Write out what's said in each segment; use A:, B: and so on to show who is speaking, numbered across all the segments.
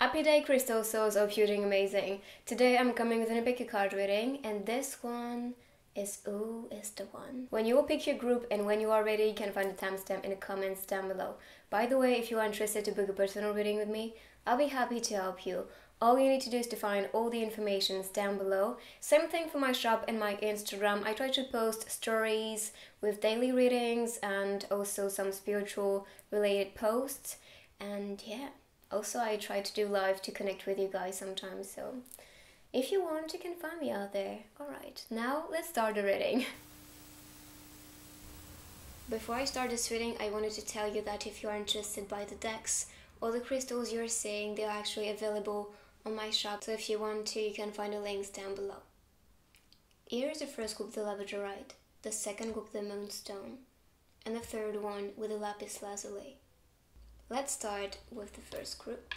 A: Happy day, Crystal Souls. You're doing amazing. Today I'm coming with an a card reading, and this one is Who is the One. When you will pick your group and when you are ready, you can find the timestamp in the comments down below. By the way, if you are interested to book a personal reading with me, I'll be happy to help you. All you need to do is to find all the information down below. Same thing for my shop and my Instagram. I try to post stories with daily readings and also some spiritual related posts. And yeah, also, I try to do live to connect with you guys sometimes, so if you want, you can find me out there. Alright, now let's start the reading. Before I start this reading, I wanted to tell you that if you are interested by the decks or the crystals you're seeing, they are actually available on my shop. So if you want to, you can find the links down below. Here is the first group, the labradorite, the second group, the moonstone, and the third one with the lapis lazuli. Let's start with the first group.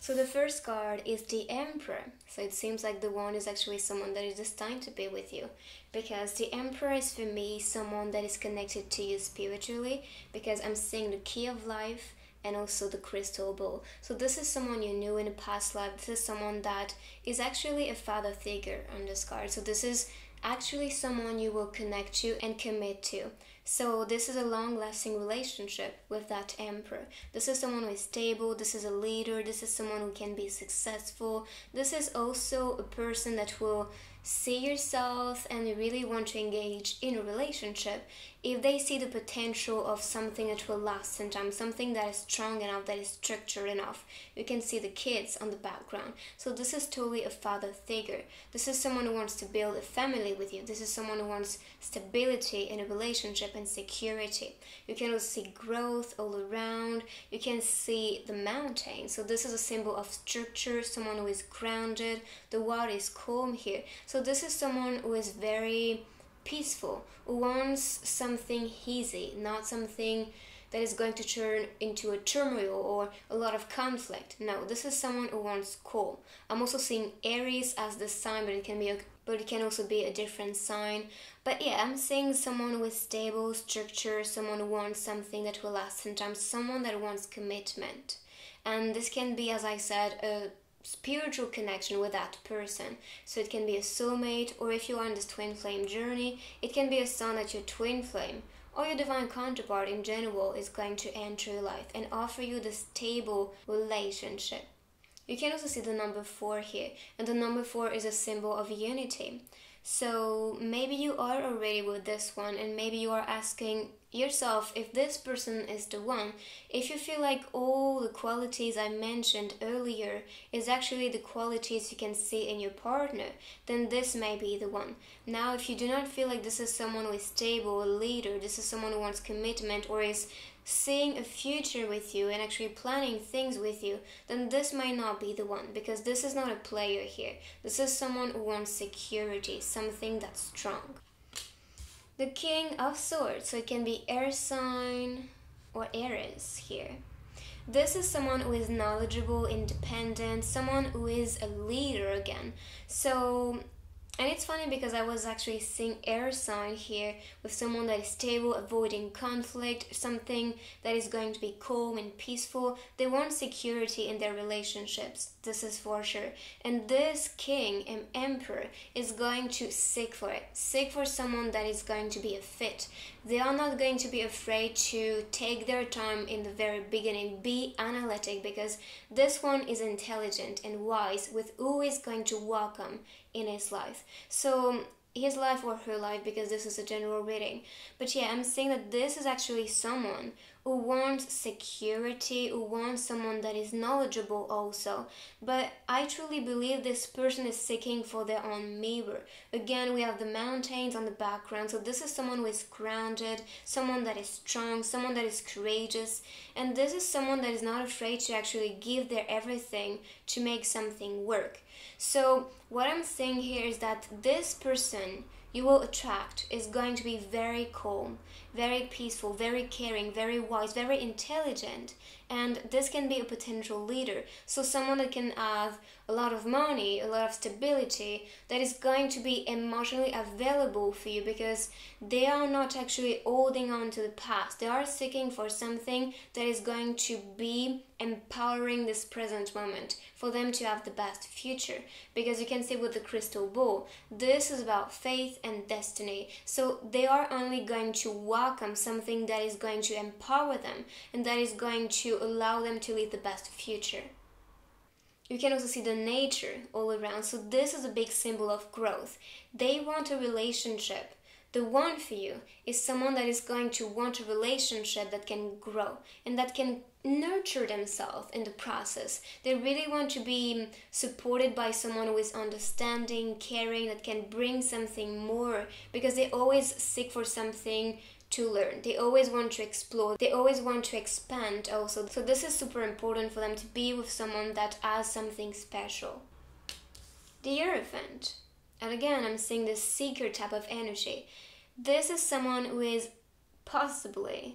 A: So the first card is the Emperor. So it seems like the one is actually someone that is destined to be with you. Because the Emperor is for me someone that is connected to you spiritually. Because I'm seeing the key of life and also the crystal ball. So this is someone you knew in a past life. This is someone that is actually a father figure on this card. So this is actually someone you will connect to and commit to. So this is a long-lasting relationship with that emperor. This is someone who is stable, this is a leader, this is someone who can be successful. This is also a person that will see yourself and you really want to engage in a relationship if they see the potential of something that will last some time, something that is strong enough, that is structured enough. You can see the kids on the background. So this is totally a father figure. This is someone who wants to build a family with you. This is someone who wants stability in a relationship and security. You can also see growth all around. You can see the mountain. So this is a symbol of structure, someone who is grounded. The water is calm here. So this is someone who is very peaceful, who wants something easy, not something that is going to turn into a turmoil or a lot of conflict. No, this is someone who wants calm. I'm also seeing Aries as the sign, but it can be a but it can also be a different sign. But yeah, I'm seeing someone with stable structure, someone who wants something that will last sometimes, someone that wants commitment. And this can be, as I said, a spiritual connection with that person. So it can be a soulmate, or if you are on this twin flame journey, it can be a sign that your twin flame or your divine counterpart in general is going to enter your life and offer you this stable relationship. You can also see the number 4 here, and the number 4 is a symbol of unity. So maybe you are already with this one, and maybe you are asking yourself if this person is the one. If you feel like all the qualities I mentioned earlier is actually the qualities you can see in your partner, then this may be the one. Now, if you do not feel like this is someone who is stable, a leader, this is someone who wants commitment or is seeing a future with you and actually planning things with you, then this might not be the one because this is not a player here. This is someone who wants security, something that's strong. The King of Swords, so it can be air sign or Aries here. This is someone who is knowledgeable, independent, someone who is a leader again. So and it's funny because I was actually seeing air sign here with someone that is stable, avoiding conflict, something that is going to be calm and peaceful. They want security in their relationships, this is for sure. And this king and emperor is going to seek for it, seek for someone that is going to be a fit. They are not going to be afraid to take their time in the very beginning, be analytic because this one is intelligent and wise with who is going to welcome in his life. So um, his life or her life because this is a general reading. But yeah, I'm saying that this is actually someone who wants security, who wants someone that is knowledgeable also. But I truly believe this person is seeking for their own mirror. Again, we have the mountains on the background. So this is someone who is grounded, someone that is strong, someone that is courageous. And this is someone that is not afraid to actually give their everything to make something work. So what I'm saying here is that this person you will attract is going to be very calm very peaceful, very caring, very wise, very intelligent. And this can be a potential leader. So, someone that can have a lot of money, a lot of stability, that is going to be emotionally available for you because they are not actually holding on to the past. They are seeking for something that is going to be empowering this present moment for them to have the best future. Because you can see with the crystal ball, this is about faith and destiny. So they are only going to welcome something that is going to empower them and that is going to allow them to live the best future. You can also see the nature all around. So this is a big symbol of growth. They want a relationship the one for you is someone that is going to want a relationship that can grow and that can nurture themselves in the process. They really want to be supported by someone who is understanding, caring, that can bring something more because they always seek for something to learn. They always want to explore. They always want to expand also. So this is super important for them to be with someone that has something special. The Hierophant and again, I'm seeing this seeker type of energy. This is someone who is possibly,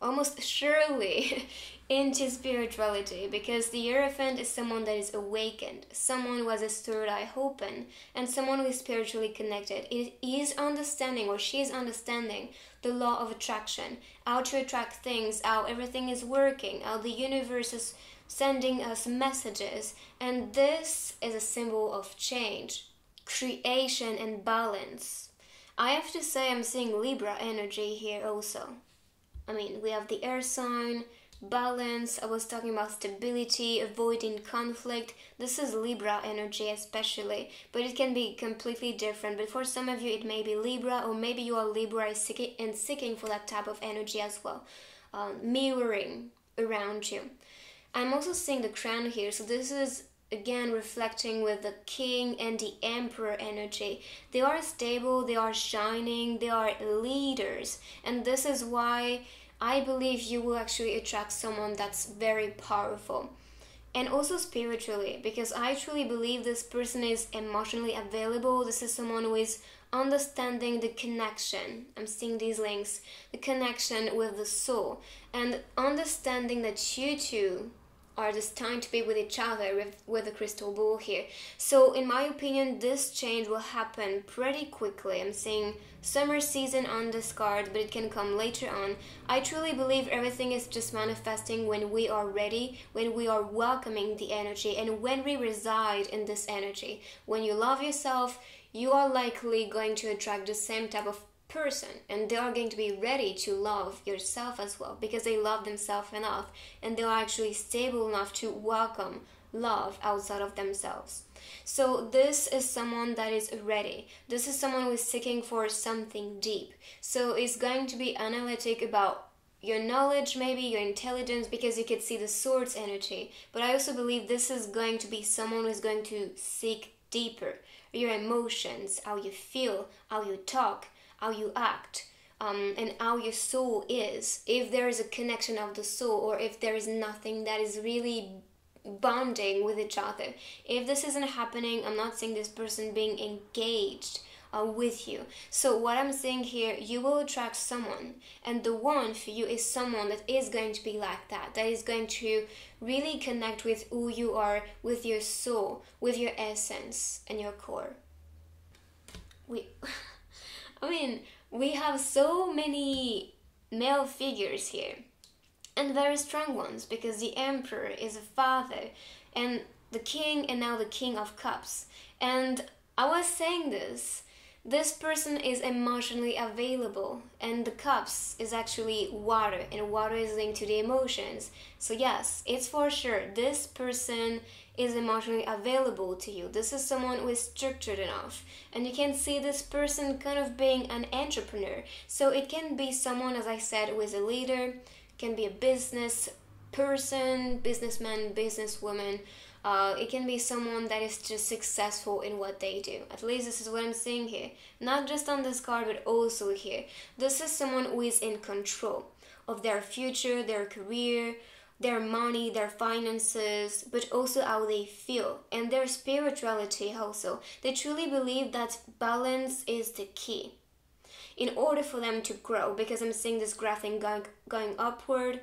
A: almost surely, into spirituality because the Hierophant is someone that is awakened, someone who has a third eye open, and someone who is spiritually connected. It is understanding, or she is understanding, the law of attraction, how to attract things, how everything is working, how the universe is sending us messages, and this is a symbol of change creation and balance. I have to say, I'm seeing Libra energy here also. I mean, we have the air sign, balance, I was talking about stability, avoiding conflict. This is Libra energy, especially, but it can be completely different. But for some of you, it may be Libra, or maybe you are Libra and seeking for that type of energy as well, um, mirroring around you. I'm also seeing the crown here, so this is again reflecting with the king and the emperor energy. They are stable they are shining they are leaders. And this is why i believe you will actually attract someone that's very powerful. And also spiritually because i truly believe this person is emotionally available. This is someone who is understanding the connection. I'm seeing these links. The connection with the soul. And understanding that you two are destined to be with each other with, with a crystal ball here. So, in my opinion, this change will happen pretty quickly. I'm saying summer season on this card, but it can come later on. I truly believe everything is just manifesting when we are ready, when we are welcoming the energy, and when we reside in this energy. When you love yourself, you are likely going to attract the same type of person and they are going to be ready to love yourself as well because they love themselves enough and they are actually stable enough to welcome love outside of themselves. So, this is someone that is ready. This is someone who is seeking for something deep. So, it's going to be analytic about your knowledge, maybe your intelligence, because you could see the swords energy. But I also believe this is going to be someone who is going to seek deeper your emotions, how you feel, how you talk, how you act um, and how your soul is. If there is a connection of the soul or if there is nothing that is really bonding with each other. If this isn't happening i'm not saying this person being engaged uh, with you. So what i'm saying here you will attract someone and the one for you is someone that is going to be like that that is going to really connect with who you are with your soul with your essence and your core. We I mean, we have so many male figures here, and very strong ones because the emperor is a father, and the king, and now the king of cups. And I was saying this this person is emotionally available and the cups is actually water and water is linked to the emotions so yes it's for sure this person is emotionally available to you this is someone who is structured enough and you can see this person kind of being an entrepreneur so it can be someone as i said who is a leader can be a business person businessman businesswoman uh, it can be someone that is just successful in what they do. At least this is what I'm seeing here. Not just on this card, but also here. This is someone who is in control of their future, their career, their money, their finances, but also how they feel and their spirituality also. They truly believe that balance is the key. in order for them to grow because I'm seeing this graphing going going upward.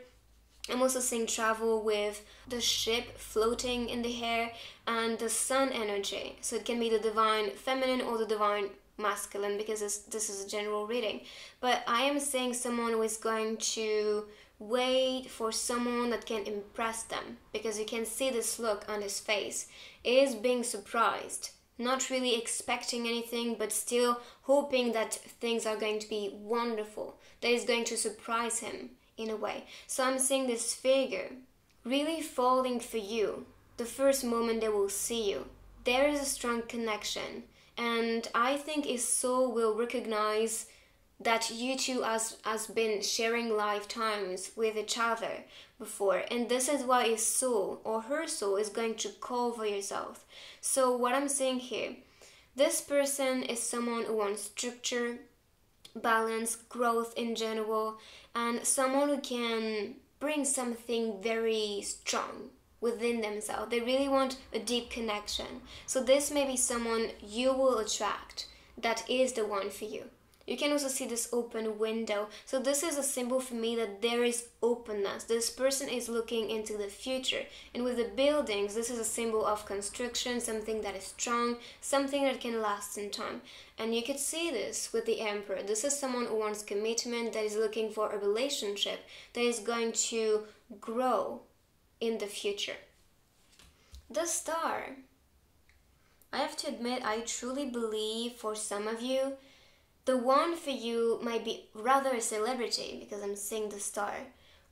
A: I'm also seeing travel with the ship floating in the air and the sun energy. So it can be the divine feminine or the divine masculine because this, this is a general reading. But I am seeing someone who is going to wait for someone that can impress them because you can see this look on his face. Is being surprised, not really expecting anything, but still hoping that things are going to be wonderful, that is going to surprise him in a way. So I'm seeing this figure really falling for you the first moment they will see you. There is a strong connection, and I think his soul will recognize that you two has has been sharing lifetimes with each other before. And this is why his soul or her soul is going to call for yourself. So what i'm saying here this person is someone who wants structure balance growth in general and someone who can bring something very strong within themselves. They really want a deep connection. So this may be someone you will attract that is the one for you you can also see this open window. So this is a symbol for me that there is openness. This person is looking into the future. And with the buildings, this is a symbol of construction, something that is strong, something that can last in time. And you could see this with the emperor. This is someone who wants commitment, that is looking for a relationship that is going to grow in the future. The star. I have to admit, I truly believe for some of you, the one for you might be rather a celebrity because I'm seeing the star,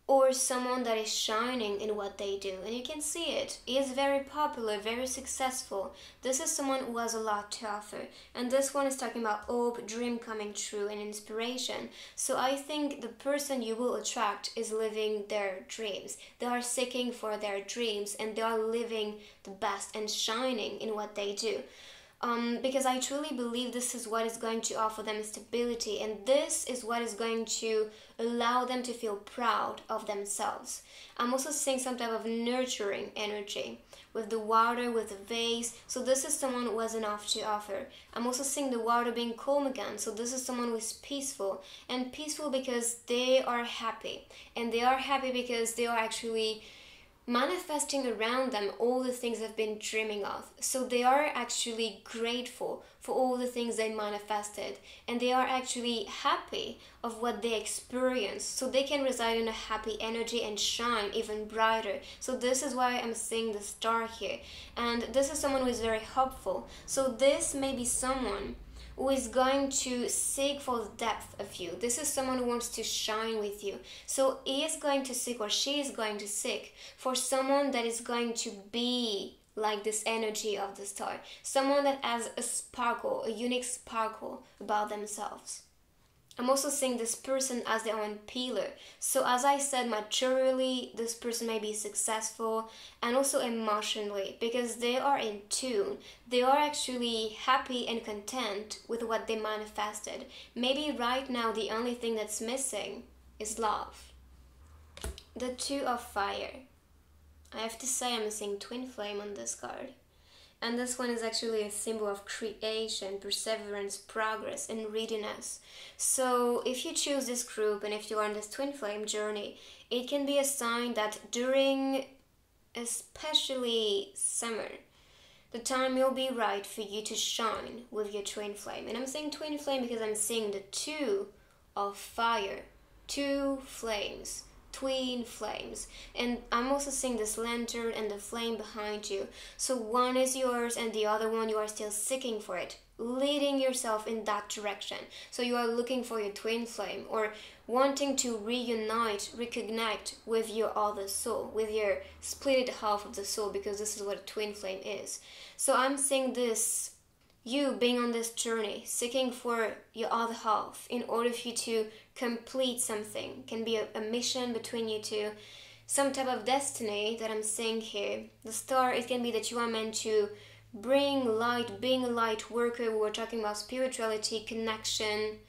A: or someone that is shining in what they do, and you can see it. He is very popular, very successful. This is someone who has a lot to offer, and this one is talking about hope, dream coming true, and inspiration. So I think the person you will attract is living their dreams. They are seeking for their dreams, and they are living the best and shining in what they do um, because I truly believe this is what is going to offer them stability, and this is what is going to allow them to feel proud of themselves. I'm also seeing some type of nurturing energy with the water, with the vase. So this is someone who has enough to offer. I'm also seeing the water being calm again. So this is someone who is peaceful and peaceful because they are happy, and they are happy because they are actually manifesting around them all the things they've been dreaming of. So they are actually grateful for all the things they manifested and they are actually happy of what they experience. So they can reside in a happy energy and shine even brighter. So this is why I'm seeing the star here. And this is someone who is very hopeful. So this may be someone who is going to seek for the depth of you. This is someone who wants to shine with you. So he is going to seek, or she is going to seek, for someone that is going to be like this energy of the star. Someone that has a sparkle, a unique sparkle about themselves. I'm also seeing this person as their own pillar. So, as I said, maturely, this person may be successful and also emotionally because they are in tune. They are actually happy and content with what they manifested. Maybe right now, the only thing that's missing is love. The Two of Fire. I have to say, I'm seeing Twin Flame on this card. And this one is actually a symbol of creation, perseverance, progress, and readiness. So, if you choose this group and if you are on this twin flame journey, it can be a sign that during especially summer, the time will be right for you to shine with your twin flame. And I'm saying twin flame because I'm seeing the two of fire, two flames twin flames. And I'm also seeing this lantern and the flame behind you. So one is yours and the other one you are still seeking for it, leading yourself in that direction. So you are looking for your twin flame or wanting to reunite, reconnect with your other soul, with your split half of the soul, because this is what a twin flame is. So I'm seeing this you being on this journey, seeking for your other half in order for you to complete something, can be a, a mission between you two, some type of destiny that I'm seeing here. The star, it can be that you are meant to bring light, being a light worker. We were talking about spirituality, connection,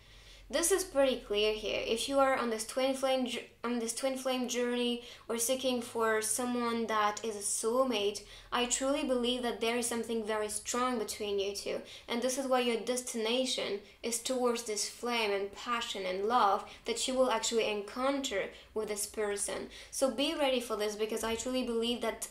A: this is pretty clear here. If you are on this twin flame on this twin flame journey or seeking for someone that is a soulmate, I truly believe that there is something very strong between you two. And this is why your destination is towards this flame and passion and love that you will actually encounter with this person. So be ready for this because I truly believe that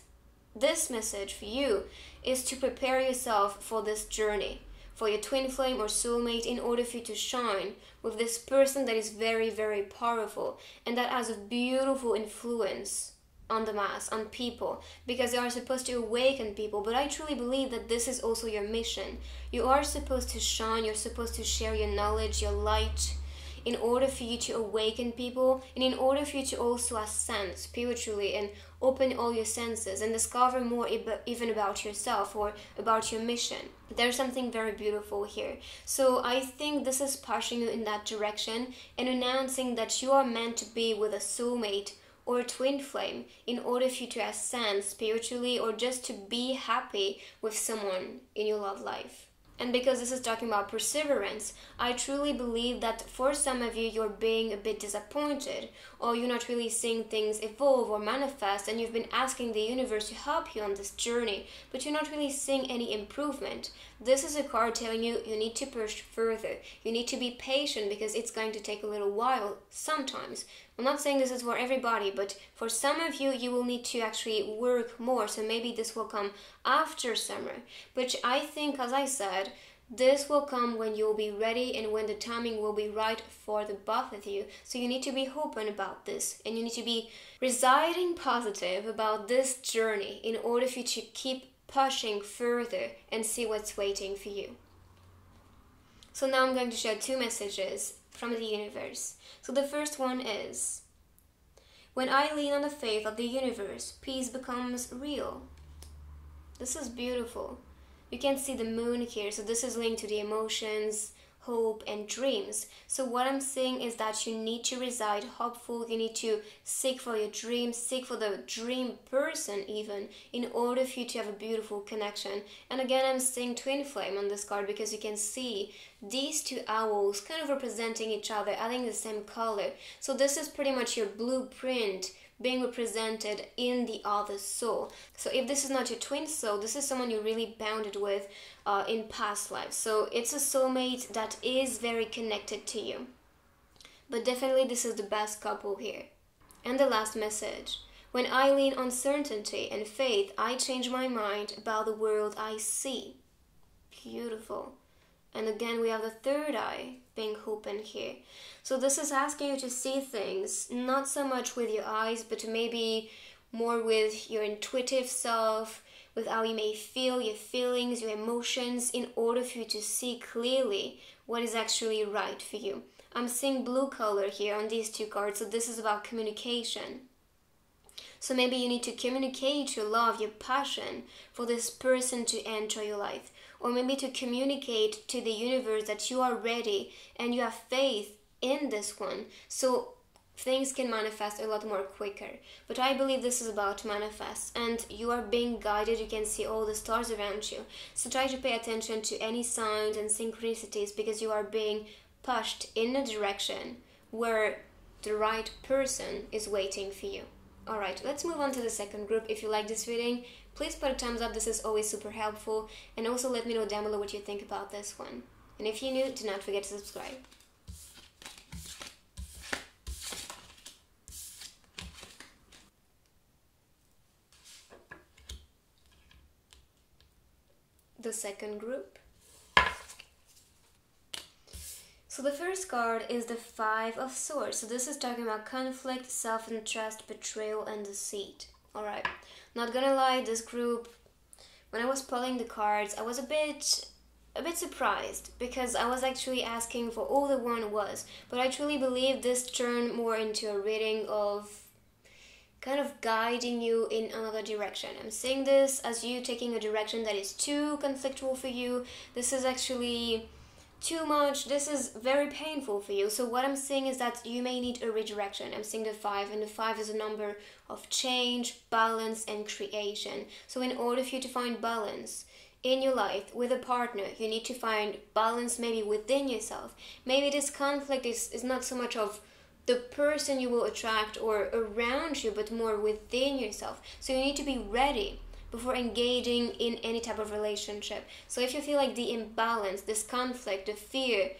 A: this message for you is to prepare yourself for this journey for your twin flame or soulmate in order for you to shine with this person that is very, very powerful and that has a beautiful influence on the mass, on people, because they are supposed to awaken people. But I truly believe that this is also your mission. You are supposed to shine, you're supposed to share your knowledge, your light, in order for you to awaken people and in order for you to also ascend spiritually and open all your senses and discover more even about yourself or about your mission. There's something very beautiful here. So I think this is pushing you in that direction and announcing that you are meant to be with a soulmate or a twin flame in order for you to ascend spiritually or just to be happy with someone in your love life. And because this is talking about perseverance, I truly believe that for some of you, you're being a bit disappointed, or you're not really seeing things evolve or manifest, and you've been asking the universe to help you on this journey, but you're not really seeing any improvement. This is a card telling you you need to push further. You need to be patient because it's going to take a little while sometimes. I'm not saying this is for everybody, but for some of you, you will need to actually work more. So maybe this will come after summer. But I think, as I said, this will come when you'll be ready and when the timing will be right for the both of you. So you need to be open about this and you need to be residing positive about this journey in order for you to keep pushing further and see what's waiting for you. So now I'm going to share two messages from the universe. So the first one is When I lean on the faith of the universe, peace becomes real. This is beautiful. You can see the moon here, so this is linked to the emotions, hope, and dreams. So, what I'm saying is that you need to reside hopeful, you need to seek for your dreams, seek for the dream person, even in order for you to have a beautiful connection. And again, I'm seeing twin flame on this card because you can see these two owls kind of representing each other, adding the same color. So, this is pretty much your blueprint being represented in the other soul. So if this is not your twin soul, this is someone you're really bounded with uh, in past lives. So it's a soulmate that is very connected to you. But definitely this is the best couple here. And the last message. When I lean on certainty and faith, I change my mind about the world I see. Beautiful. And again, we have the third eye being open here. So this is asking you to see things not so much with your eyes, but maybe more with your intuitive self, with how you may feel, your feelings, your emotions, in order for you to see clearly what is actually right for you. I'm seeing blue color here on these two cards, so this is about communication. So maybe you need to communicate your love, your passion for this person to enter your life or maybe to communicate to the universe that you are ready and you have faith in this one. So things can manifest a lot more quicker. But I believe this is about manifest and you are being guided. You can see all the stars around you. So try to pay attention to any signs and synchronicities because you are being pushed in a direction where the right person is waiting for you. Alright, let's move on to the second group. If you like this reading, please put a thumbs up. This is always super helpful. And also let me know down below what you think about this one. And if you're new, do not forget to subscribe. The second group. So the first card is the Five of Swords. So this is talking about conflict, self-interest, betrayal, and deceit. Alright. Not gonna lie, this group, when I was pulling the cards, I was a bit a bit surprised because I was actually asking for all the one was, but I truly believe this turned more into a reading of kind of guiding you in another direction. I'm seeing this as you taking a direction that is too conflictual for you. This is actually too much, this is very painful for you. So what I'm saying is that you may need a redirection. I'm seeing the five, and the five is a number of change, balance, and creation. So in order for you to find balance in your life with a partner you need to find balance maybe within yourself maybe this conflict is, is not so much of the person you will attract or around you but more within yourself so you need to be ready before engaging in any type of relationship so if you feel like the imbalance this conflict the fear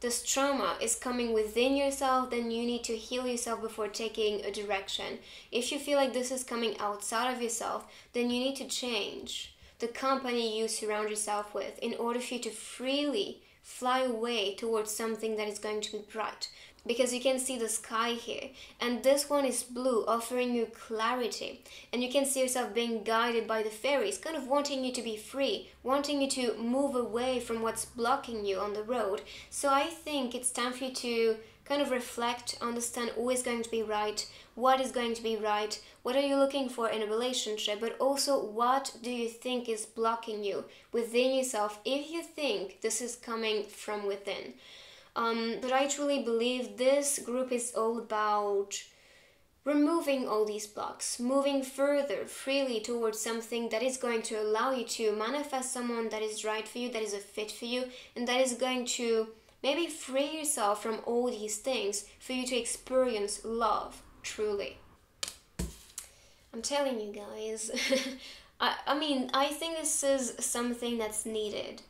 A: this trauma is coming within yourself, then you need to heal yourself before taking a direction. If you feel like this is coming outside of yourself, then you need to change the company you surround yourself with in order for you to freely fly away towards something that is going to be bright. Because you can see the sky here and this one is blue offering you clarity. And you can see yourself being guided by the fairies kind of wanting you to be free wanting you to move away from what's blocking you on the road. So i think it's time for you to kind of reflect understand who is going to be right what is going to be right what are you looking for in a relationship but also what do you think is blocking you within yourself if you think this is coming from within. Um, but I truly believe this group is all about removing all these blocks, moving further freely towards something that is going to allow you to manifest someone that is right for you, that is a fit for you, and that is going to maybe free yourself from all these things for you to experience love truly. I'm telling you guys. I, I mean, I think this is something that's needed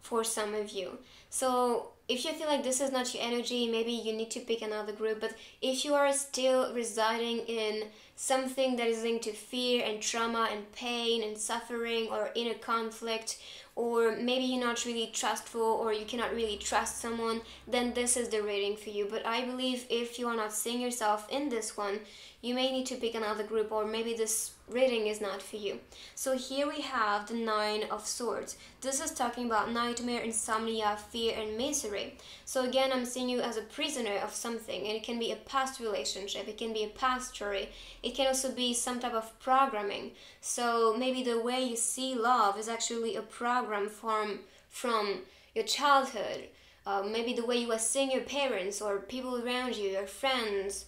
A: for some of you. So if you feel like this is not your energy, maybe you need to pick another group. But if you are still residing in something that is linked to fear and trauma and pain and suffering or inner conflict, or maybe you're not really trustful or you cannot really trust someone, then this is the rating for you. But I believe if you are not seeing yourself in this one, you may need to pick another group or maybe this reading is not for you. So here we have the Nine of Swords. This is talking about nightmare, insomnia, fear, and misery. So again, I'm seeing you as a prisoner of something, and it can be a past relationship, it can be a past story, it can also be some type of programming. So maybe the way you see love is actually a program from from your childhood. Uh, maybe the way you were seeing your parents or people around you, your friends,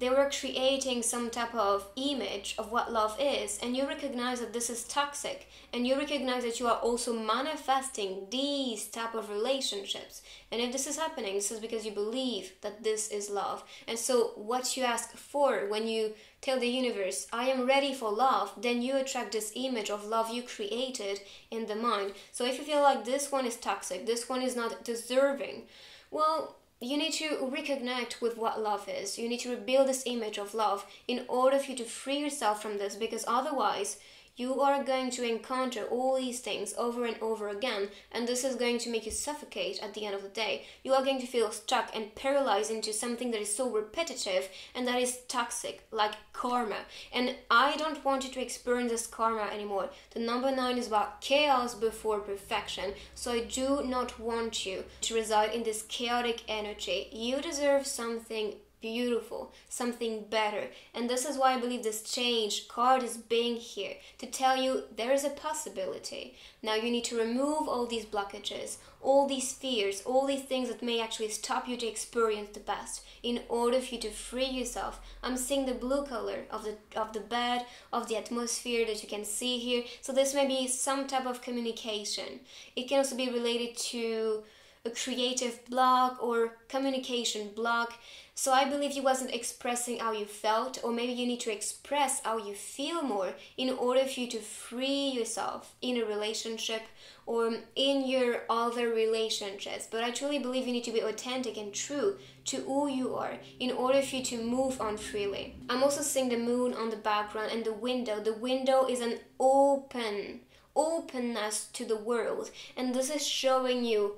A: they were creating some type of image of what love is and you recognize that this is toxic and you recognize that you are also manifesting these type of relationships. And if this is happening this is because you believe that this is love. And so what you ask for when you tell the universe i am ready for love then you attract this image of love you created in the mind. So if you feel like this one is toxic this one is not deserving well you need to reconnect with what love is. You need to rebuild this image of love in order for you to free yourself from this because otherwise you are going to encounter all these things over and over again, and this is going to make you suffocate at the end of the day. You are going to feel stuck and paralyzed into something that is so repetitive and that is toxic, like karma. And I don't want you to experience this karma anymore. The number nine is about chaos before perfection, so I do not want you to reside in this chaotic energy. You deserve something beautiful, something better. And this is why I believe this change card is being here to tell you there is a possibility. Now you need to remove all these blockages, all these fears, all these things that may actually stop you to experience the best in order for you to free yourself. I'm seeing the blue color of the of the bed, of the atmosphere that you can see here. So this may be some type of communication. It can also be related to a creative block or communication block. So I believe you wasn't expressing how you felt, or maybe you need to express how you feel more in order for you to free yourself in a relationship or in your other relationships. But I truly believe you need to be authentic and true to who you are in order for you to move on freely. I'm also seeing the moon on the background and the window. The window is an open openness to the world, and this is showing you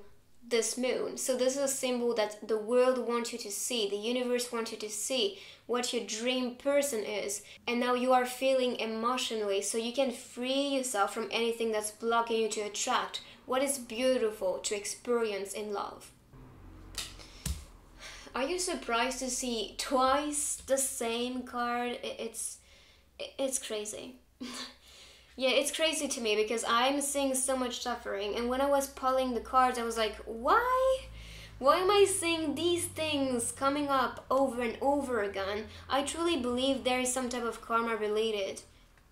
A: this moon. So this is a symbol that the world wants you to see, the universe wants you to see what your dream person is. And now you are feeling emotionally so you can free yourself from anything that's blocking you to attract what is beautiful to experience in love. Are you surprised to see twice the same card? It's it's crazy. Yeah, it's crazy to me because I'm seeing so much suffering, and when I was pulling the cards, I was like, why? Why am I seeing these things coming up over and over again? I truly believe there is some type of karma related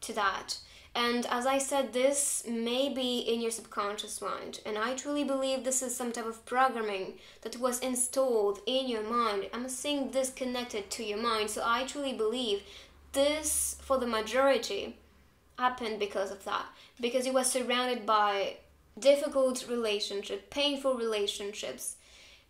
A: to that. And as I said, this may be in your subconscious mind. And I truly believe this is some type of programming that was installed in your mind. I'm seeing this connected to your mind. So I truly believe this, for the majority, happened because of that. Because you were surrounded by difficult relationships, painful relationships,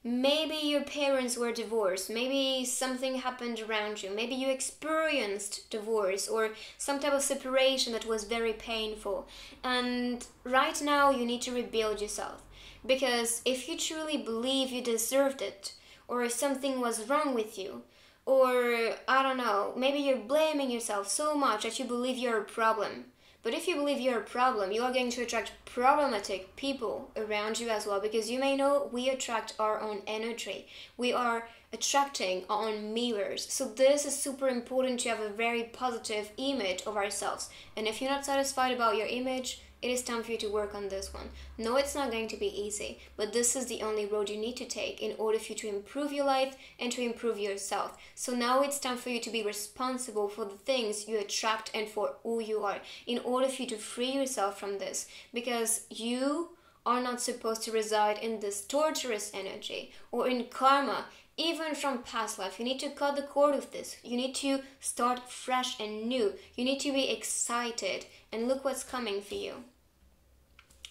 A: Maybe your parents were divorced, maybe something happened around you, maybe you experienced divorce or some type of separation that was very painful. And right now, you need to rebuild yourself. Because if you truly believe you deserved it, or if something was wrong with you, or I don't know, maybe you're blaming yourself so much that you believe you're a problem but if you believe you're a problem, you are going to attract problematic people around you as well because you may know we attract our own energy. We are attracting our own mirrors. So this is super important to have a very positive image of ourselves. And if you're not satisfied about your image, it is time for you to work on this one. No, it's not going to be easy, but this is the only road you need to take in order for you to improve your life and to improve yourself. So now it's time for you to be responsible for the things you attract and for who you are in order for you to free yourself from this because you are not supposed to reside in this torturous energy or in karma even from past life. You need to cut the cord of this. You need to start fresh and new. You need to be excited and look what's coming for you.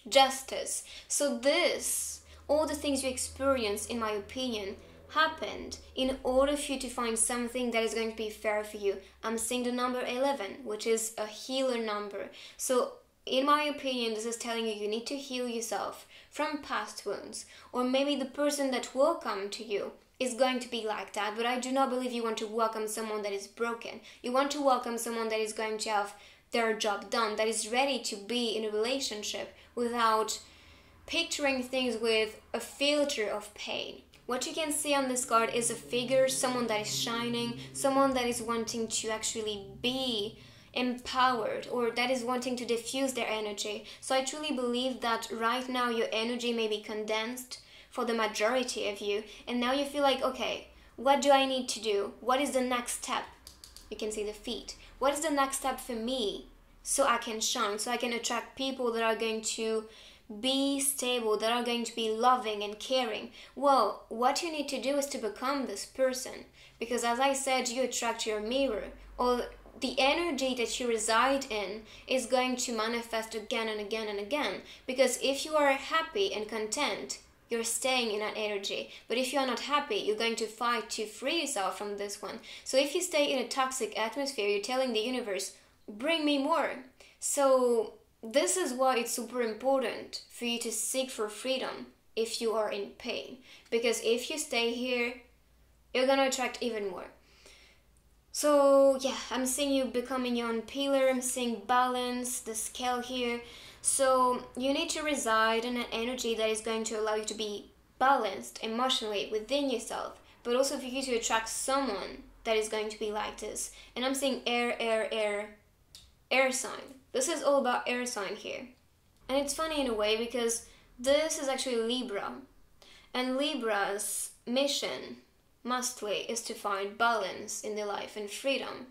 A: Justice. So, this, all the things you experience, in my opinion, happened in order for you to find something that is going to be fair for you. I'm seeing the number 11, which is a healer number. So, in my opinion, this is telling you you need to heal yourself from past wounds, or maybe the person that will come to you is going to be like that, but I do not believe you want to welcome someone that is broken. You want to welcome someone that is going to have their job done, that is ready to be in a relationship without picturing things with a filter of pain. What you can see on this card is a figure, someone that is shining, someone that is wanting to actually be empowered or that is wanting to diffuse their energy. So I truly believe that right now your energy may be condensed for the majority of you, and now you feel like, okay, what do I need to do? What is the next step? You can see the feet. What is the next step for me so I can shine, so I can attract people that are going to be stable, that are going to be loving and caring? Well, what you need to do is to become this person. Because as I said, you attract your mirror, or the energy that you reside in is going to manifest again and again and again. Because if you are happy and content, you're staying in that energy. But if you're not happy, you're going to fight to free yourself from this one. So if you stay in a toxic atmosphere, you're telling the universe, bring me more. So this is why it's super important for you to seek for freedom if you are in pain. Because if you stay here, you're gonna attract even more. So yeah, I'm seeing you becoming your own pillar, I'm seeing balance, the scale here. So you need to reside in an energy that is going to allow you to be balanced emotionally within yourself, but also for you to attract someone that is going to be like this. And I'm saying air, air, air, air sign. This is all about air sign here. And it's funny in a way because this is actually Libra. And Libra's mission mostly is to find balance in their life and freedom.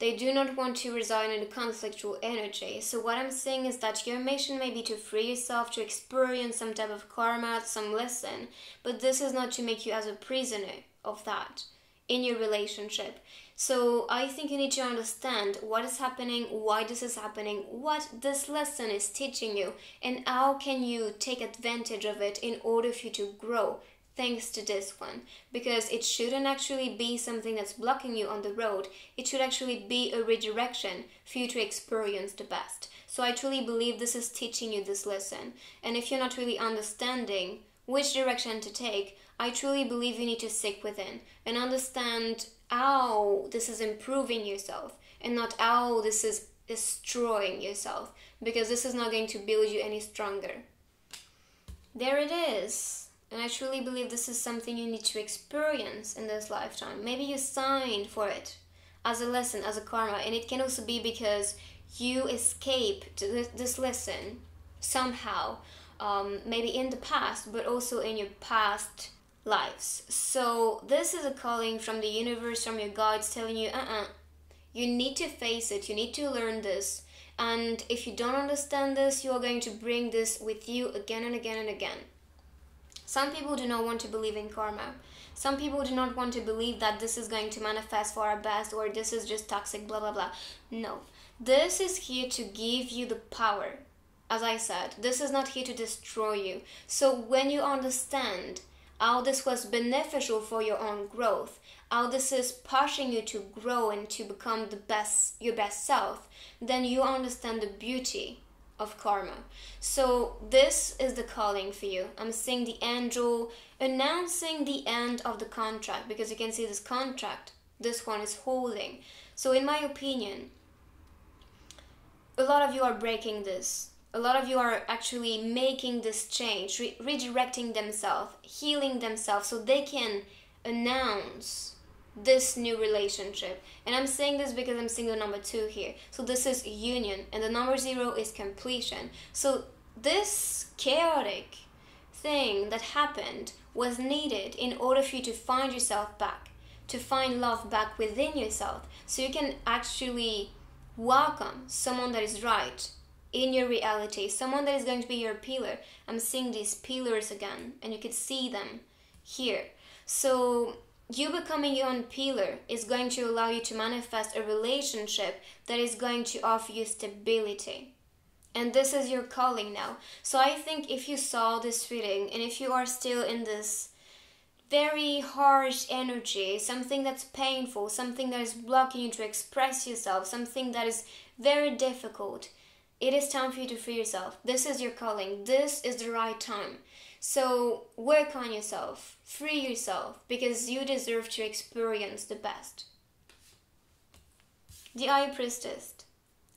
A: They do not want to reside in a conflictual energy. So what I'm saying is that your mission may be to free yourself, to experience some type of karma, some lesson, but this is not to make you as a prisoner of that in your relationship. So I think you need to understand what is happening, why this is happening, what this lesson is teaching you, and how can you take advantage of it in order for you to grow thanks to this one because it shouldn't actually be something that's blocking you on the road. It should actually be a redirection for you to experience the best. So I truly believe this is teaching you this lesson. And if you're not really understanding which direction to take, I truly believe you need to seek within and understand how this is improving yourself and not how this is destroying yourself because this is not going to build you any stronger. There it is. And I truly believe this is something you need to experience in this lifetime. Maybe you signed for it as a lesson, as a karma, and it can also be because you escaped this lesson somehow, um, maybe in the past, but also in your past lives. So, this is a calling from the universe, from your guides telling you, uh uh-uh, uh, you need to face it, you need to learn this, And if you don't understand this, you are going to bring this with you again and again and again. Some people do not want to believe in karma. Some people do not want to believe that this is going to manifest for our best or this is just toxic, blah, blah, blah. No. This is here to give you the power. As I said, this is not here to destroy you. So when you understand how this was beneficial for your own growth, how this is pushing you to grow and to become the best your best self, then you understand the beauty of karma. So this is the calling for you. I'm seeing the angel announcing the end of the contract because you can see this contract this one is holding. So in my opinion, a lot of you are breaking this. A lot of you are actually making this change, re- redirecting themselves, healing themselves so they can announce this new relationship. And I'm saying this because I'm seeing the number two here. So this is union, and the number zero is completion. So this chaotic thing that happened was needed in order for you to find yourself back, to find love back within yourself, so you can actually welcome someone that is right in your reality, someone that is going to be your pillar. I'm seeing these pillars again, and you could see them here. So you becoming your own pillar is going to allow you to manifest a relationship that is going to offer you stability. And this is your calling now. So I think if you saw this reading and if you are still in this very harsh energy, something that's painful, something that is blocking you to express yourself, something that is very difficult, it is time for you to free yourself. This is your calling. This is the right time. So work on yourself, free yourself, because you deserve to experience the best. The High Priestess.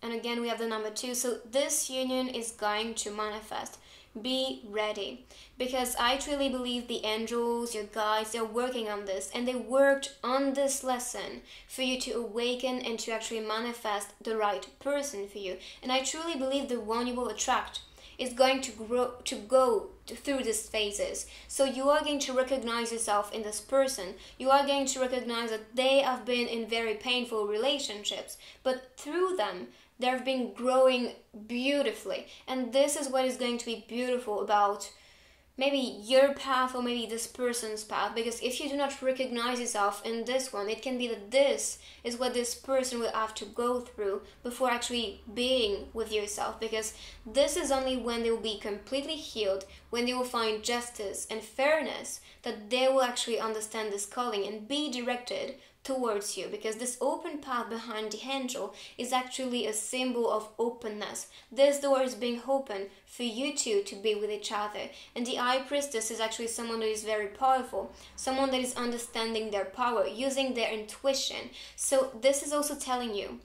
A: And again, we have the number two. So this union is going to manifest. Be ready. Because I truly believe the angels, your guides, they're working on this. And they worked on this lesson for you to awaken and to actually manifest the right person for you. And I truly believe the one you will attract is going to grow to go through these phases. So you are going to recognize yourself in this person. You are going to recognize that they have been in very painful relationships but through them they've been growing beautifully. And this is what is going to be beautiful about maybe your path or maybe this person's path because if you do not recognize yourself in this one it can be that this is what this person will have to go through before actually being with yourself because this is only when they will be completely healed when they will find justice and fairness that they will actually understand this calling and be directed towards you because this open path behind the handle is actually a symbol of openness. This door is being open for you two to be with each other. And the High Priestess is actually someone that is very powerful, someone that is understanding their power, using their intuition. So, this is also telling you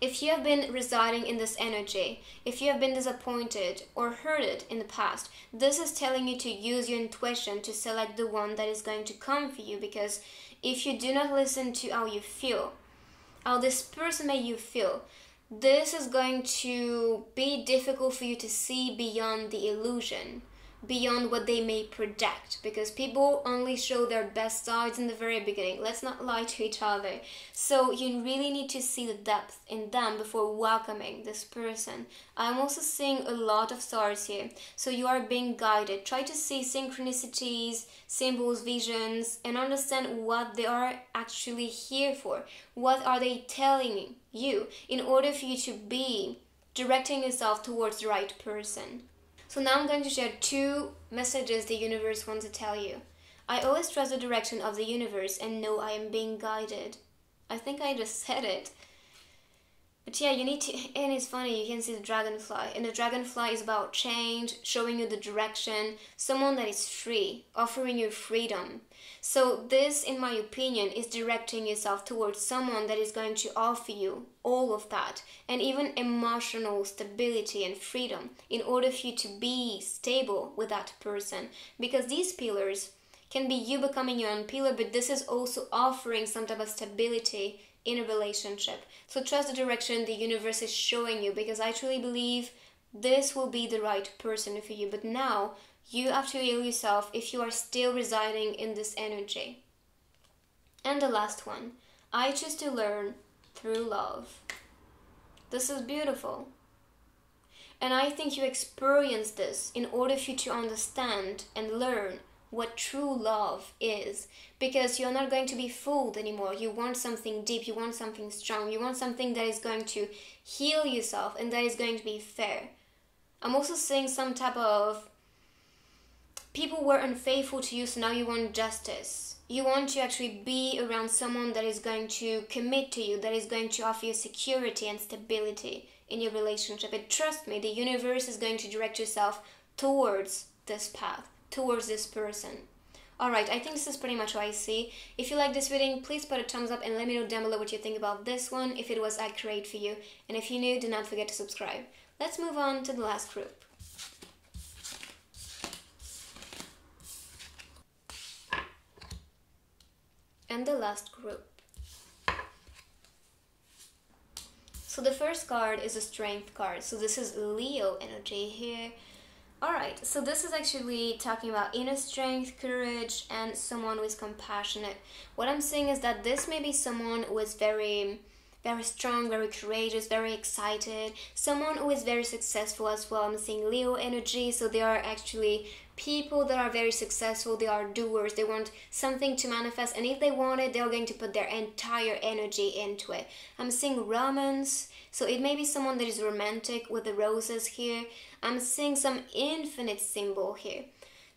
A: if you have been residing in this energy, if you have been disappointed or hurted in the past, this is telling you to use your intuition to select the one that is going to come for you because if you do not listen to how you feel, how this person made you feel, this is going to be difficult for you to see beyond the illusion beyond what they may project because people only show their best sides in the very beginning. Let's not lie to each other. So you really need to see the depth in them before welcoming this person. I'm also seeing a lot of stars here. So you are being guided. Try to see synchronicities, symbols, visions, and understand what they are actually here for. What are they telling you in order for you to be directing yourself towards the right person. So now I'm going to share two messages the universe wants to tell you. I always trust the direction of the universe and know I am being guided. I think I just said it. But yeah, you need to, and it's funny, you can see the dragonfly. And the dragonfly is about change, showing you the direction, someone that is free, offering you freedom. So, this, in my opinion, is directing yourself towards someone that is going to offer you all of that and even emotional stability and freedom in order for you to be stable with that person. Because these pillars can be you becoming your own pillar, but this is also offering some type of stability in a relationship. So trust the direction the universe is showing you because I truly believe this will be the right person for you. But now you have to heal yourself if you are still residing in this energy. And the last one I choose to learn through love. This is beautiful. And I think you experience this in order for you to understand and learn what true love is because you're not going to be fooled anymore. You want something deep, you want something strong, you want something that is going to heal yourself and that is going to be fair. I'm also seeing some type of people were unfaithful to you, so now you want justice. You want to actually be around someone that is going to commit to you, that is going to offer you security and stability in your relationship. And trust me, the universe is going to direct yourself towards this path towards this person. Alright, I think this is pretty much what I see. If you like this reading, please put a thumbs up and let me know down below what you think about this one, if it was accurate for you. And if you're new, do not forget to subscribe. Let's move on to the last group. And the last group. So the first card is a strength card. So this is Leo energy here. Alright, so this is actually talking about inner strength, courage, and someone who is compassionate. What I'm saying is that this may be someone who is very very strong, very courageous, very excited, someone who is very successful as well. I'm seeing Leo energy, so they are actually people that are very successful, they are doers, they want something to manifest, and if they want it, they're going to put their entire energy into it. I'm seeing romance, so it may be someone that is romantic with the roses here. I'm seeing some infinite symbol here.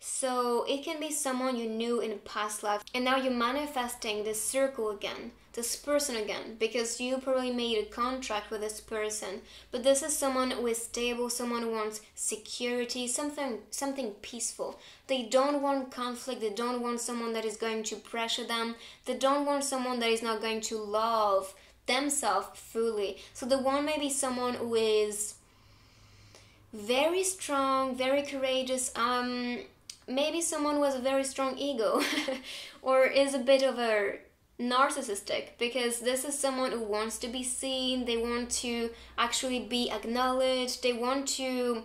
A: So it can be someone you knew in a past life and now you're manifesting this circle again, this person again, because you probably made a contract with this person. But this is someone who is stable, someone who wants security, something something peaceful. They don't want conflict, they don't want someone that is going to pressure them, they don't want someone that is not going to love themselves fully. So the one may be someone who is very strong, very courageous, um, maybe someone has a very strong ego or is a bit of a narcissistic because this is someone who wants to be seen, they want to actually be acknowledged, they want to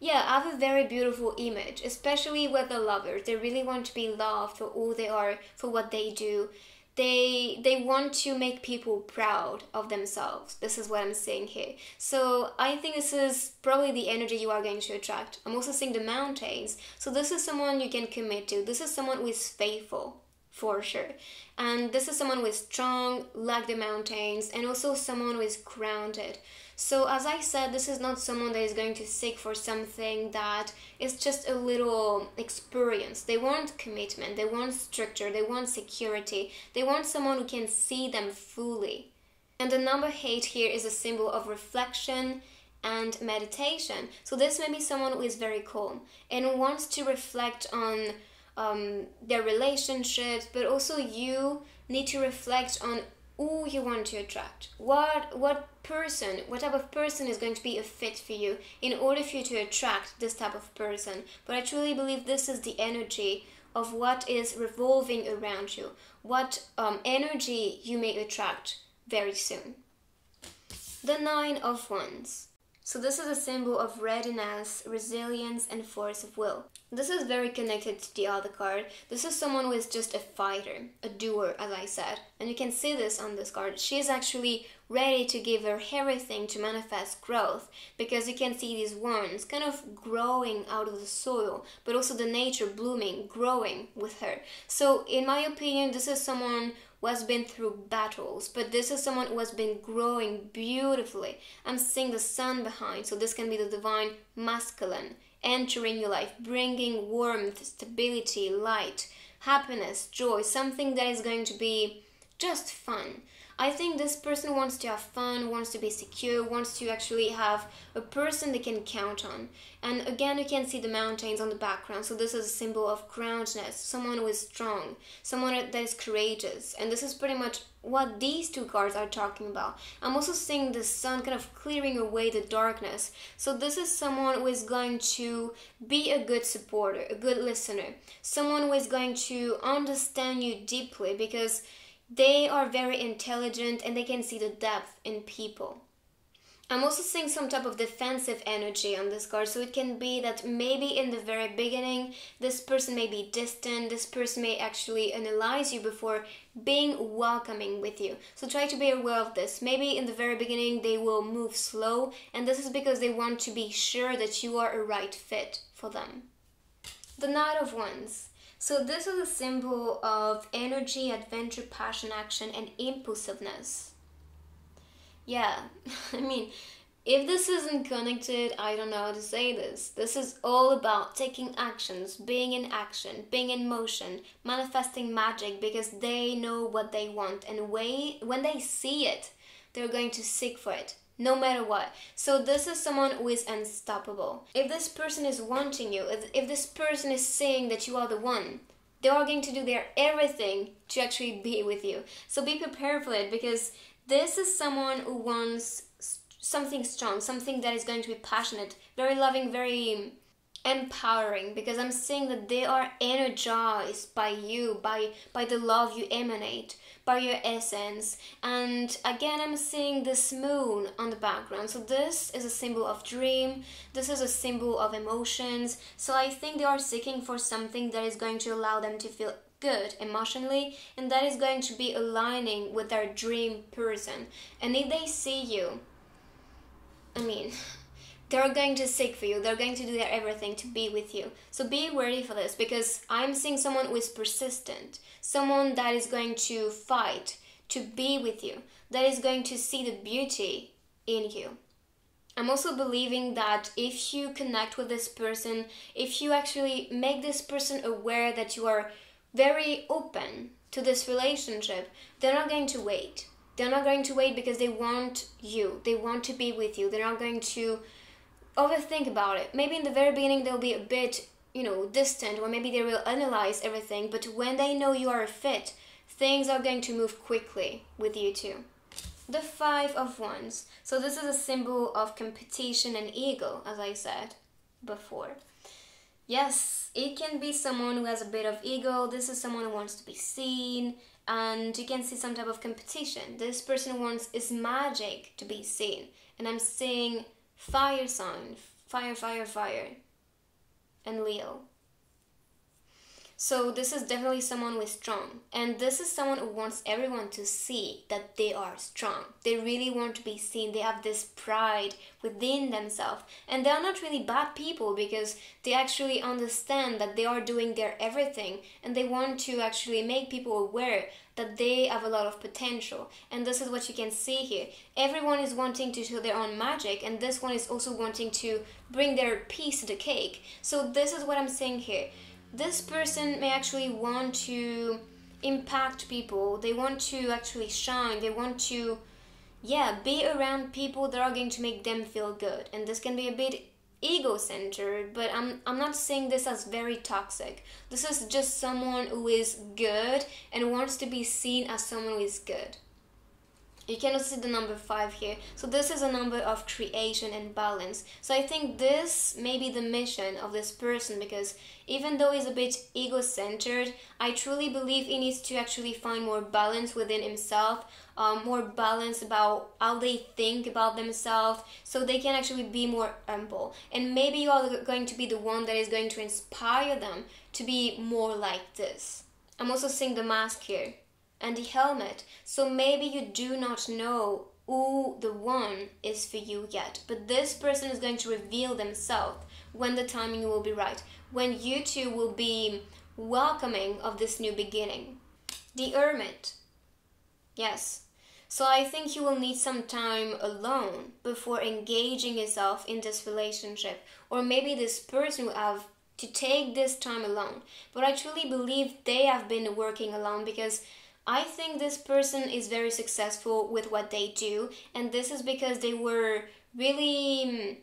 A: yeah, have a very beautiful image, especially with the lovers. They really want to be loved for all they are, for what they do they they want to make people proud of themselves. This is what i'm saying here. So i think this is probably the energy you are going to attract. I'm also seeing the mountains. So this is someone you can commit to. This is someone who is faithful for sure. And this is someone who is strong like the mountains and also someone who is grounded so, as I said, this is not someone that is going to seek for something that is just a little experience. They want commitment, they want structure, they want security, they want someone who can see them fully. And the number 8 here is a symbol of reflection and meditation. So, this may be someone who is very calm and wants to reflect on um, their relationships, but also you need to reflect on who you want to attract. What what person what type of person is going to be a fit for you in order for you to attract this type of person? But i truly believe this is the energy of what is revolving around you. What um, energy you may attract very soon. The nine of wands. So this is a symbol of readiness, resilience, and force of will. This is very connected to the other card. This is someone who is just a fighter, a doer, as I said. And you can see this on this card. She is actually ready to give her everything to manifest growth because you can see these worms kind of growing out of the soil, but also the nature blooming, growing with her. So, in my opinion, this is someone who has been through battles, but this is someone who has been growing beautifully. I'm seeing the sun behind, so this can be the divine masculine entering your life, bringing warmth, stability, light, happiness, joy, something that is going to be just fun. I think this person wants to have fun, wants to be secure, wants to actually have a person they can count on. And again, you can see the mountains on the background. So this is a symbol of groundedness, someone who is strong, someone that is courageous. And this is pretty much what these two cards are talking about. I'm also seeing the sun kind of clearing away the darkness. So this is someone who is going to be a good supporter, a good listener, someone who is going to understand you deeply because they are very intelligent and they can see the depth in people. I'm also seeing some type of defensive energy on this card. So it can be that maybe in the very beginning, this person may be distant, this person may actually analyze you before being welcoming with you. So try to be aware of this. Maybe in the very beginning, they will move slow, and this is because they want to be sure that you are a right fit for them. The Knight of Wands. So this is a symbol of energy, adventure, passion, action, and impulsiveness. Yeah, I mean, if this isn't connected, I don't know how to say this. This is all about taking actions, being in action, being in motion, manifesting magic because they know what they want. And way, when they see it, they're going to seek for it no matter what. So this is someone who is unstoppable. If this person is wanting you, if, if this person is saying that you are the one, they are going to do their everything to actually be with you. So be prepared for it because this is someone who wants something strong, something that is going to be passionate, very loving, very empowering because I'm seeing that they are energized by you, by by the love you emanate, by your essence. And again I'm seeing this moon on the background. So this is a symbol of dream, this is a symbol of emotions. So I think they are seeking for something that is going to allow them to feel good emotionally and that is going to be aligning with their dream person and if they see you i mean they're going to seek for you they're going to do their everything to be with you so be ready for this because i'm seeing someone who is persistent someone that is going to fight to be with you that is going to see the beauty in you I'm also believing that if you connect with this person, if you actually make this person aware that you are very open to this relationship, they're not going to wait. They're not going to wait because they want you. They want to be with you. They're not going to overthink about it. Maybe in the very beginning they'll be a bit, you know, distant or maybe they will analyze everything, but when they know you are a fit, things are going to move quickly with you too. The Five of Wands. So this is a symbol of competition and ego, as I said before. Yes, it can be someone who has a bit of ego. This is someone who wants to be seen, and you can see some type of competition. This person wants is magic to be seen, and I'm seeing fire sign, fire, fire, fire, and Leo. So this is definitely someone who is strong. And this is someone who wants everyone to see that they are strong. They really want to be seen. They have this pride within themselves. And they are not really bad people because they actually understand that they are doing their everything and they want to actually make people aware that they have a lot of potential. And this is what you can see here. Everyone is wanting to show their own magic, and this one is also wanting to bring their piece to the cake. So, this is what I'm saying here this person may actually want to impact people. They want to actually shine. They want to yeah be around people that are going to make them feel good. And this can be a bit ego centered but I'm, I'm not saying this as very toxic. This is just someone who is good and wants to be seen as someone who is good you cannot see the number 5 here. So this is a number of creation and balance. So i think this may be the mission of this person because even though he's a bit ego-centered i truly believe he needs to actually find more balance within himself um, more balance about how they think about themselves so they can actually be more humble. And maybe you are going to be the one that is going to inspire them to be more like this. I'm also seeing the mask here and the helmet. So maybe you do not know who the one is for you yet, but this person is going to reveal themselves when the timing will be right, when you two will be welcoming of this new beginning. The Hermit. Yes. So I think you will need some time alone before engaging yourself in this relationship, or maybe this person will have to take this time alone. But I truly believe they have been working alone because I think this person is very successful with what they do, and this is because they were really mm,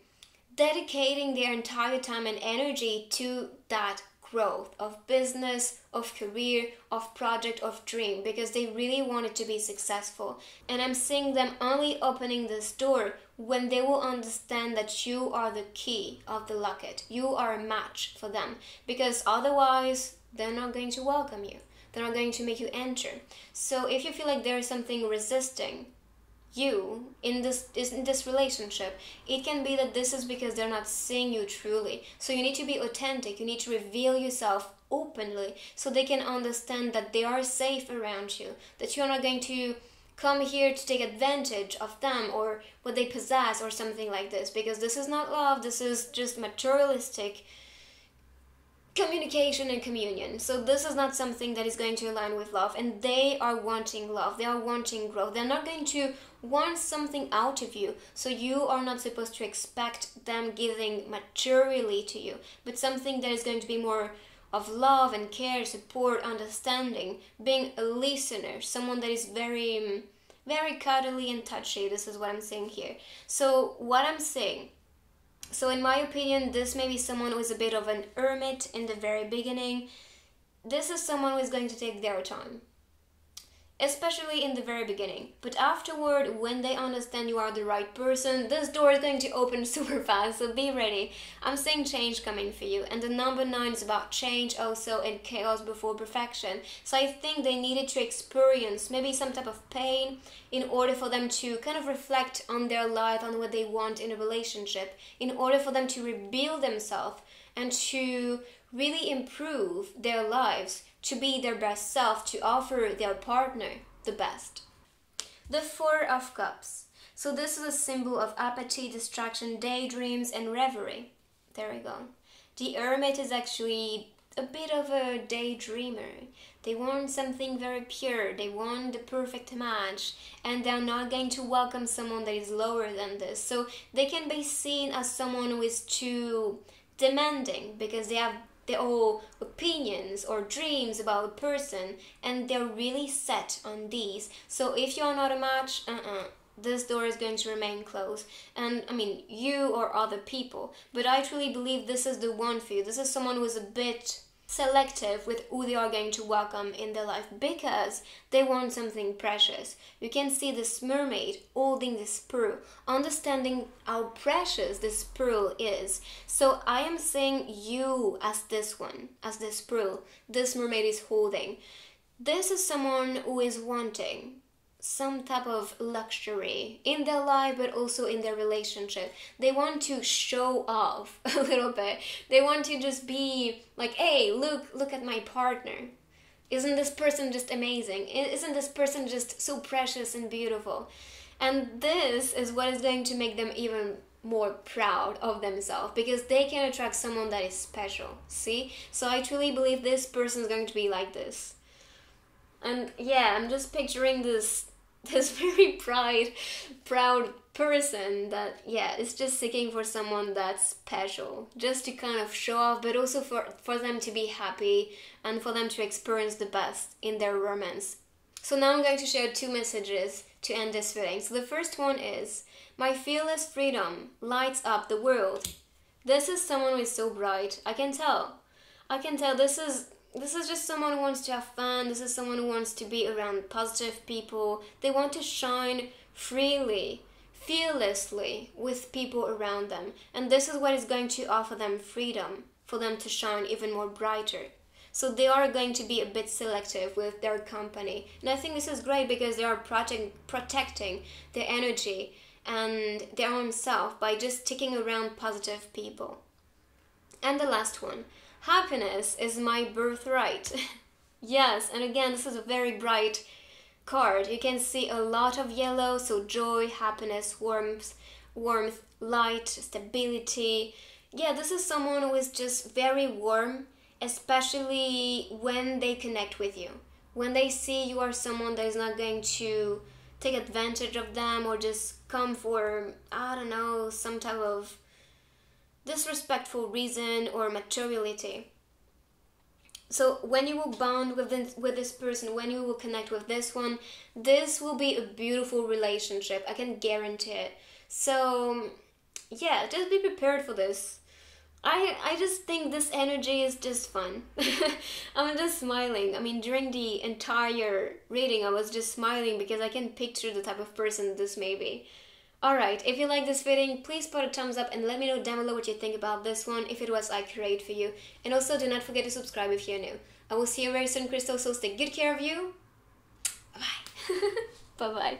A: dedicating their entire time and energy to that growth of business, of career, of project, of dream because they really wanted to be successful. And I'm seeing them only opening this door when they will understand that you are the key of the locket. You are a match for them because otherwise they're not going to welcome you they're not going to make you enter. So if you feel like there is something resisting you in this in this relationship it can be that this is because they're not seeing you truly. So you need to be authentic. You need to reveal yourself openly so they can understand that they are safe around you that you're not going to come here to take advantage of them or what they possess or something like this because this is not love. This is just materialistic communication and communion. So this is not something that is going to align with love and they are wanting love. They are wanting growth. They're not going to want something out of you. So you are not supposed to expect them giving materially to you, but something that is going to be more of love and care, support, understanding, being a listener, someone that is very very cuddly and touchy. This is what I'm saying here. So what I'm saying so, in my opinion, this may be someone who is a bit of an hermit in the very beginning. This is someone who is going to take their time especially in the very beginning. But afterward, when they understand you are the right person, this door is going to open super fast, so be ready. I'm seeing change coming for you. And the number nine is about change also and chaos before perfection. So I think they needed to experience maybe some type of pain in order for them to kind of reflect on their life, on what they want in a relationship, in order for them to rebuild themselves and to really improve their lives to be their best self, to offer their partner the best. The Four of Cups. So, this is a symbol of apathy, distraction, daydreams, and reverie. There we go. The Hermit is actually a bit of a daydreamer. They want something very pure, they want the perfect match, and they're not going to welcome someone that is lower than this. So, they can be seen as someone who is too demanding because they have their own opinions or dreams about a person and they're really set on these. So if you're not a match, uh-uh, this door is going to remain closed. And I mean, you or other people. But I truly believe this is the one for you. This is someone who is a bit selective with who they are going to welcome in their life because they want something precious. You can see this mermaid holding this pearl, understanding how precious this pearl is. So I am saying you as this one, as this pearl, this mermaid is holding. This is someone who is wanting some type of luxury in their life but also in their relationship. They want to show off a little bit. They want to just be like hey look look at my partner. Isn't this person just amazing? Isn't this person just so precious and beautiful? And this is what is going to make them even more proud of themselves because they can attract someone that is special see? So i truly believe this person is going to be like this. And yeah i'm just picturing this this very proud proud person that yeah is just seeking for someone that's special just to kind of show off but also for for them to be happy and for them to experience the best in their romance. So now i'm going to share two messages to end this reading so the first one is my fearless freedom lights up the world. This is someone who is so bright. I can tell. I can tell this is this is just someone who wants to have fun. This is someone who wants to be around positive people. They want to shine freely, fearlessly with people around them. And this is what is going to offer them freedom for them to shine even more brighter. So they are going to be a bit selective with their company. And I think this is great because they are protect, protecting their energy and their own self by just sticking around positive people. And the last one Happiness is my birthright. yes, and again, this is a very bright card. You can see a lot of yellow, so joy, happiness, warmth, warmth, light, stability. Yeah, this is someone who is just very warm, especially when they connect with you. When they see you are someone that is not going to take advantage of them or just come for, I don't know, some type of disrespectful reason or materiality. So when you will bond with this, with this person, when you will connect with this one, this will be a beautiful relationship. I can guarantee it. So yeah, just be prepared for this. I I just think this energy is just fun. I'm just smiling. I mean, during the entire reading, I was just smiling because I can picture the type of person this may be. Alright, if you like this video, please put a thumbs up and let me know down below what you think about this one, if it was accurate for you. And also do not forget to subscribe if you're new. I will see you very soon, Crystal Souls take good care of you. Bye-bye. Bye-bye.